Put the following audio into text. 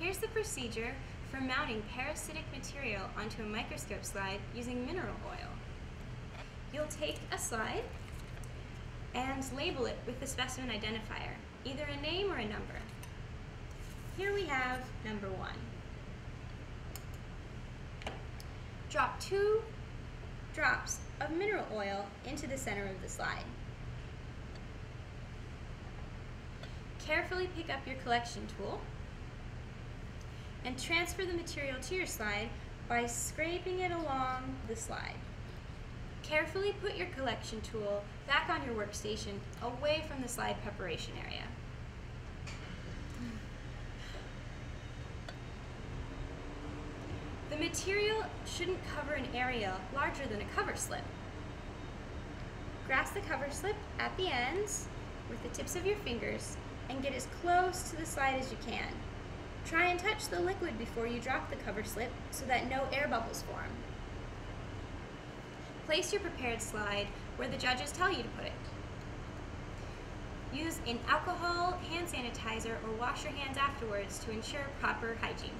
Here's the procedure for mounting parasitic material onto a microscope slide using mineral oil. You'll take a slide and label it with the specimen identifier, either a name or a number. Here we have number one. Drop two drops of mineral oil into the center of the slide. Carefully pick up your collection tool and transfer the material to your slide by scraping it along the slide. Carefully put your collection tool back on your workstation away from the slide preparation area. The material shouldn't cover an area larger than a cover slip. Grasp the cover slip at the ends with the tips of your fingers and get as close to the slide as you can. Try and touch the liquid before you drop the cover slip so that no air bubbles form. Place your prepared slide where the judges tell you to put it. Use an alcohol, hand sanitizer, or wash your hands afterwards to ensure proper hygiene.